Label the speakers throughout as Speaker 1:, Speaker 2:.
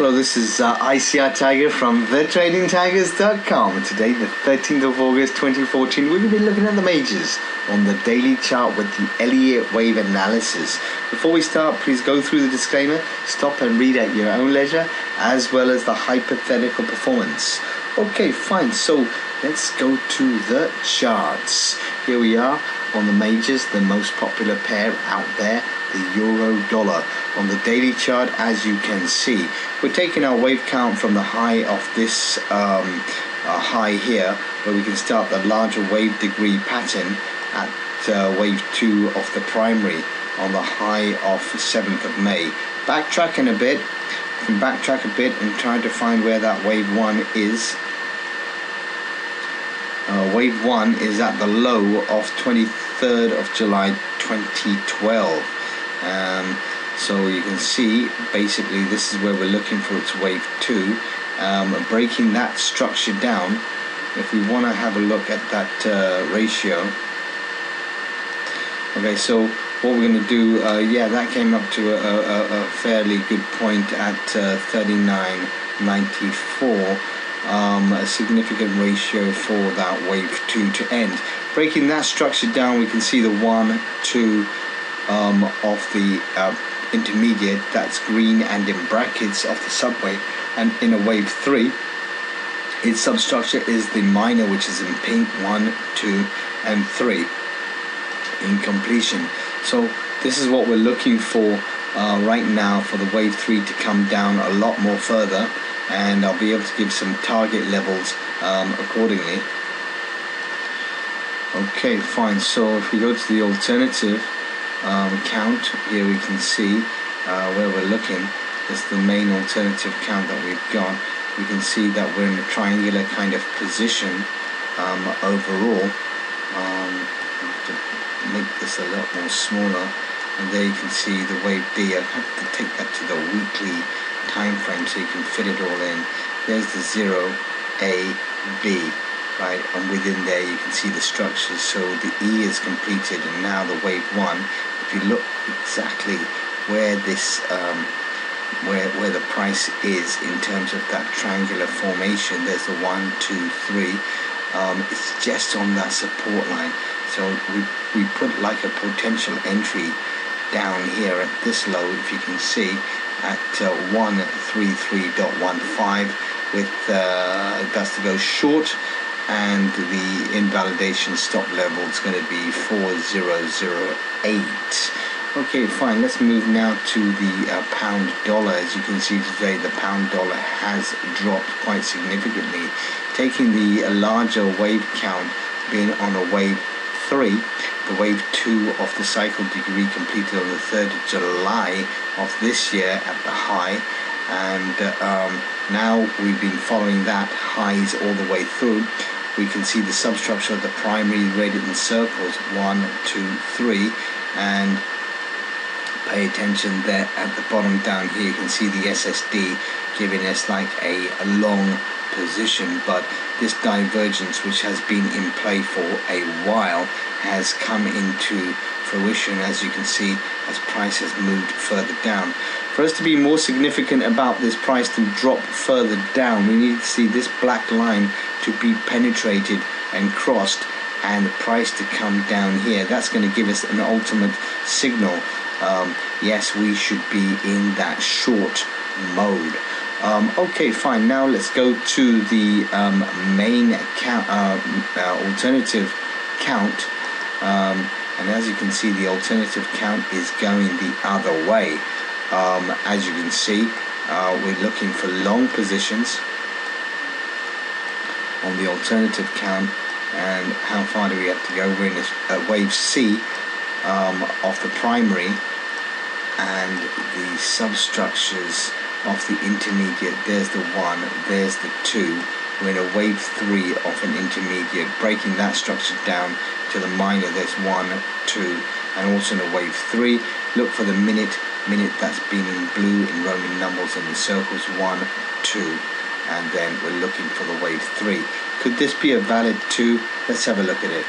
Speaker 1: Hello, this is uh, ICR Tiger from TheTradingTigers.com. Today, the 13th of August 2014, we're going to be looking at the majors on the daily chart with the Elliott wave analysis. Before we start, please go through the disclaimer, stop and read at your own leisure, as well as the hypothetical performance. Okay, fine. So let's go to the charts. Here we are on the majors, the most popular pair out there, the euro dollar. On the daily chart, as you can see, we're taking our wave count from the high of this um, uh, high here, where we can start the larger wave degree pattern at uh, wave 2 of the primary on the high of 7th of May. Backtracking a bit, can backtrack a bit and try to find where that wave 1 is. Uh, wave 1 is at the low of 23rd of July 2012. Um, so you can see basically this is where we're looking for its wave 2 um, breaking that structure down if we want to have a look at that uh, ratio. Okay so what we're going to do uh, yeah that came up to a, a, a fairly good point at uh, 39.94 um, a significant ratio for that wave 2 to end. Breaking that structure down we can see the 1 2 um, of the uh, intermediate that's green and in brackets of the subway. And in a wave 3 its substructure is the minor which is in pink 1 2 and 3 in completion. So this is what we're looking for uh, right now for the wave 3 to come down a lot more further. And I'll be able to give some target levels um, accordingly. Okay fine. So if we go to the alternative um, count. Here we can see uh, where we're looking. Is the main alternative count that we've got. We can see that we're in a triangular kind of position um, overall. Um, to make this a lot more smaller. And there you can see the wave D I have to take that to the weekly time frame so you can fit it all in. There's the 0 A B right? And within there you can see the structures. So the E is completed and now the wave 1 if you look exactly where this um, where where the price is in terms of that triangular formation there's the one two three. Um, it's just on that support line. So we, we put like a potential entry down here at this low if you can see at uh, 133.15 with uh, that's to go short and the invalidation stop level is going to be 4008 okay fine let's move now to the uh, pound dollar. As you can see today the pound dollar has dropped quite significantly. Taking the larger wave count being on a wave 3 the wave 2 of the cycle degree completed on the 3rd of July of this year at the high. And uh, um, now we've been following that highs all the way through we can see the substructure of the primary rated in circles one two three and pay attention there at the bottom down here. You can see the SSD giving us like a, a long position but this divergence which has been in play for a while has come into fruition as you can see as price has moved further down for us to be more significant about this price to drop further down we need to see this black line to be penetrated and crossed and the price to come down here. That's going to give us an ultimate signal. Um, yes we should be in that short mode. Um, okay fine. Now let's go to the um, main count, uh, uh, alternative count. Um, and as you can see the alternative count is going the other way um, as you can see uh, we're looking for long positions on the alternative count and how far do we have to go. We're in a, a wave C um, of the primary and the substructures of the intermediate. There's the one there's the two. We're in a wave three of an intermediate breaking that structure down to the minor. There's one two and also in a wave three. Look for the minute minute that's been in blue in roman numbers and in circles one two and then we're looking for the wave 3. Could this be a valid 2? Let's have a look at it.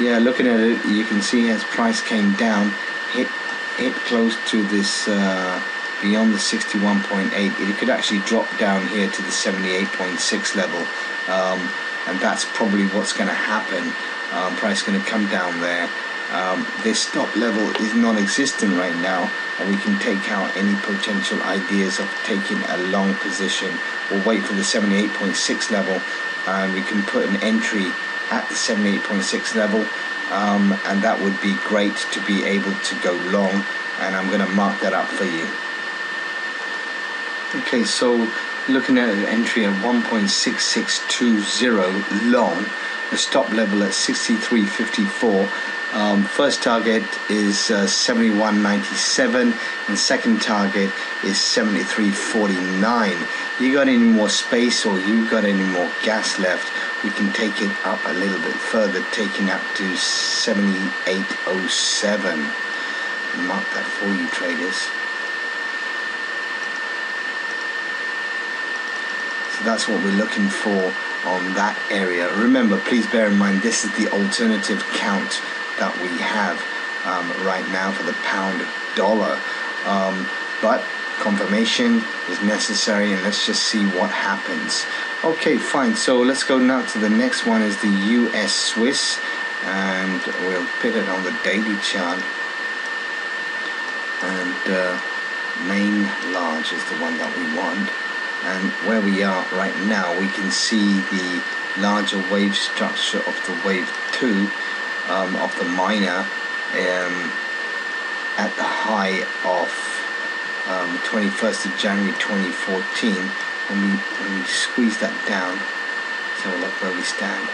Speaker 1: Yeah, looking at it, you can see as price came down, hit hit close to this uh, beyond the 61.8 it could actually drop down here to the 78.6 level um, and that's probably what's going to happen um, price going to come down there um, this stop level is non-existent right now and we can take out any potential ideas of taking a long position. We'll wait for the 78.6 level and we can put an entry at the 78.6 level. Um, and that would be great to be able to go long and I'm going to mark that up for you. Okay so looking at an entry at 1.6620 long the stop level at 63.54 um, first target is uh, 71.97 and second target is 73.49 you got any more space or you got any more gas left? We can take it up a little bit further taking up to 78.07 mark that for you traders. So that's what we're looking for on that area. Remember please bear in mind this is the alternative count that we have um, right now for the pound dollar. Um, but confirmation is necessary and let's just see what happens. Okay, fine. So let's go now to the next one is the US Swiss and we'll put it on the daily chart. And uh, main large is the one that we want. And where we are right now, we can see the larger wave structure of the wave 2 um, of the minor um, at the high of um, 21st of January 2014 when we, when we squeeze that down so look where we stand.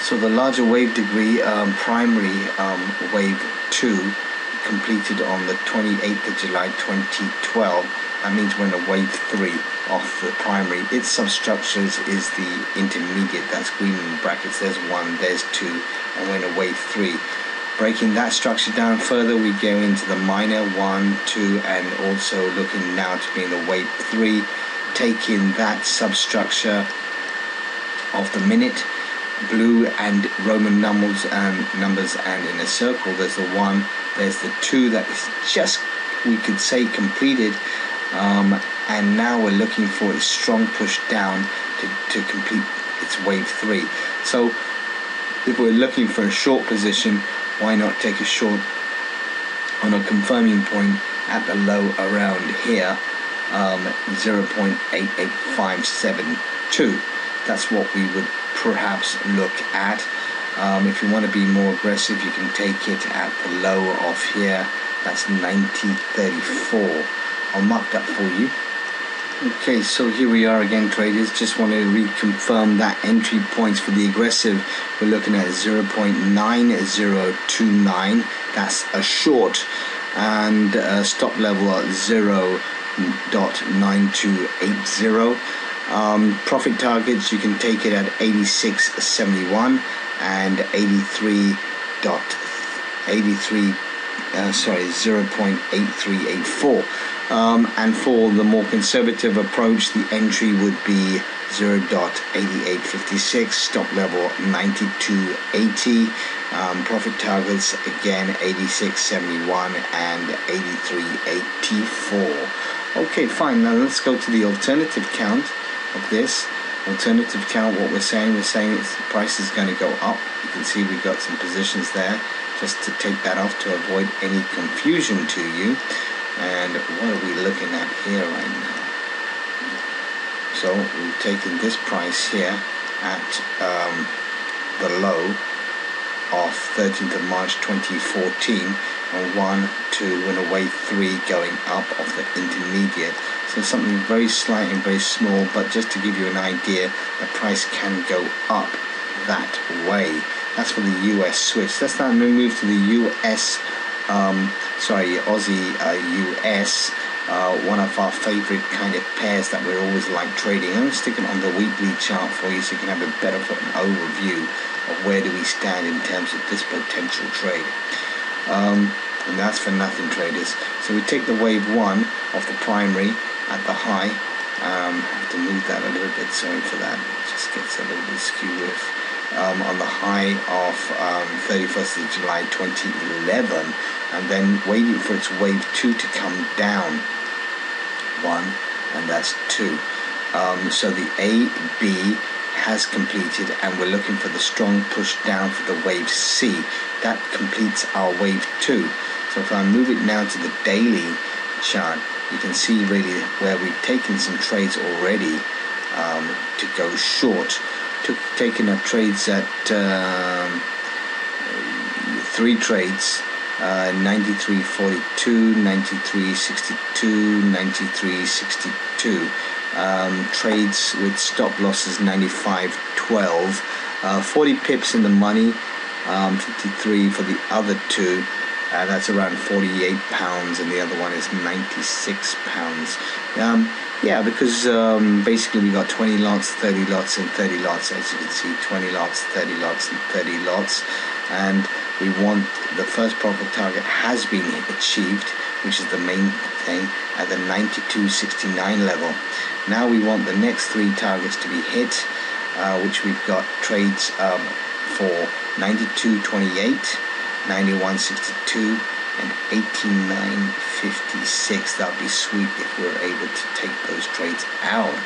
Speaker 1: So the larger wave degree um, primary um, wave 2 completed on the 28th of July 2012 that means we're in a wave 3 of the primary. Its substructures is the intermediate, that's green in brackets, there's one, there's two, and we're in a wave 3. Breaking that structure down further, we go into the minor 1, 2, and also looking now to be in the wave 3, taking that substructure of the minute, blue and Roman numbers and um, numbers and in a circle. There's the one, there's the two that is just we could say completed um, and now we're looking for a strong push down to, to complete its wave three. So if we're looking for a short position, why not take a short on a confirming point at the low around here, um, 0.88572. That's what we would perhaps look at. Um, if you want to be more aggressive, you can take it at the low of here. That's 9034. I'll mark that for you. Okay, so here we are again, traders. Just want to reconfirm that entry points for the aggressive. We're looking at 0.9029. That's a short, and a stop level at 0.9280. Um, profit targets, you can take it at 86.71 and 83 83 uh, sorry 0.8384 um, and for the more conservative approach, the entry would be 0.8856, stop level 9280, um, profit targets again 8671 and 8384. Okay, fine. Now let's go to the alternative count of this. Alternative count, what we're saying, we're saying the price is going to go up. You can see we've got some positions there just to take that off to avoid any confusion to you and what are we looking at here right now? So we've taken this price here at um, the low of 13th of March 2014 and 1, 2 and away 3 going up of the intermediate. So something very slight and very small but just to give you an idea the price can go up that way. That's for the US switch. Let's now move to the US um, sorry, Aussie uh, US, uh, one of our favorite kind of pairs that we're always like trading. I'm going to stick it on the weekly chart for you so you can have a better overview of where do we stand in terms of this potential trade. Um, and that's for nothing traders. So we take the wave one of the primary at the high. Um, I have to move that a little bit, sorry for that. It just gets a little bit skewed with. Um, on the high of um, 31st of July 2011 and then waiting for its wave two to come down. One, and that's two. Um, so the A, B has completed, and we're looking for the strong push down for the wave C. That completes our wave two. So if I move it now to the daily chart, you can see really where we've taken some trades already um, to go short. Took taking up trades at um, three trades uh, 93.42, 93.62, 93.62. Um, trades with stop losses 95.12. Uh, 40 pips in the money, um, 53 for the other two. Uh, that's around 48 pounds, and the other one is 96 pounds. Um, yeah, because um, basically we got 20 lots, 30 lots, and 30 lots. As you can see, 20 lots, 30 lots, and 30 lots. And we want the first profit target has been achieved, which is the main thing, at the 92.69 level. Now we want the next three targets to be hit, uh, which we've got trades um, for 92.28, 91.62, and 89.56. That'd be sweet if we are able to take those trades out.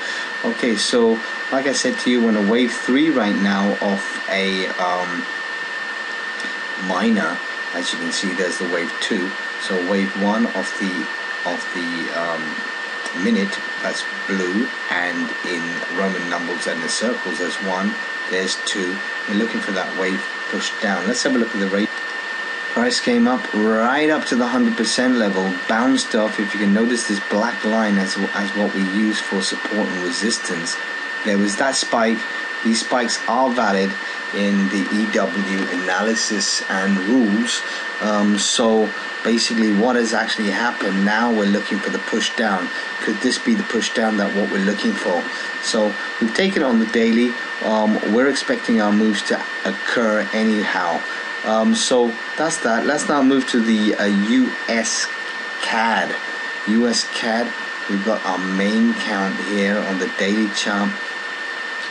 Speaker 1: Okay, so like I said to you, we're on a wave three right now of a um, minor. As you can see, there's the wave two. So wave one of the of the um, minute that's blue, and in Roman numbers and the circles, there's one, there's two. We're looking for that wave pushed down. Let's have a look at the rate. Price came up right up to the 100% level, bounced off. If you can notice this black line as, as what we use for support and resistance, there was that spike. These spikes are valid in the EW analysis and rules. Um, so basically, what has actually happened now? We're looking for the push down. Could this be the push down that what we're looking for? So we've taken on the daily. Um, we're expecting our moves to occur anyhow. Um, so that's that. Let's now move to the uh, US CAD. US CAD, we've got our main count here on the daily chart.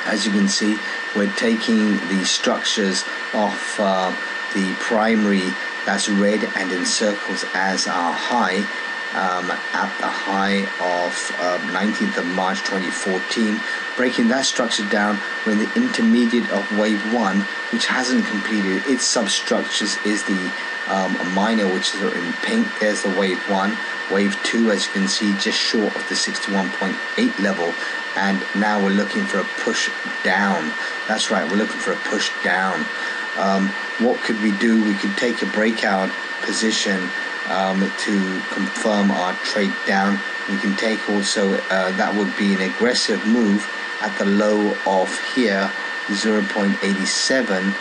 Speaker 1: As you can see, we're taking the structures of uh, the primary that's red and in circles as our high um, at the high of uh, 19th of March 2014 breaking that structure down when the intermediate of wave 1 which hasn't completed its substructures is the um, minor which is in pink. There's the wave 1 wave 2 as you can see just short of the 61.8 level and now we're looking for a push down. That's right we're looking for a push down. Um, what could we do? We could take a breakout position um, to confirm our trade down. We can take also uh, that would be an aggressive move at the low of here 0.87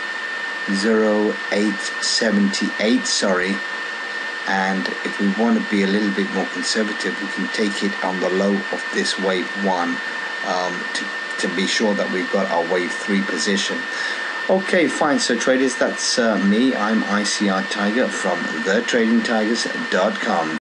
Speaker 1: 0878 sorry. And if we want to be a little bit more conservative we can take it on the low of this wave 1 um, to, to be sure that we've got our wave 3 position. Okay fine so traders that's uh, me. I'm ICR Tiger from thetradingtigers.com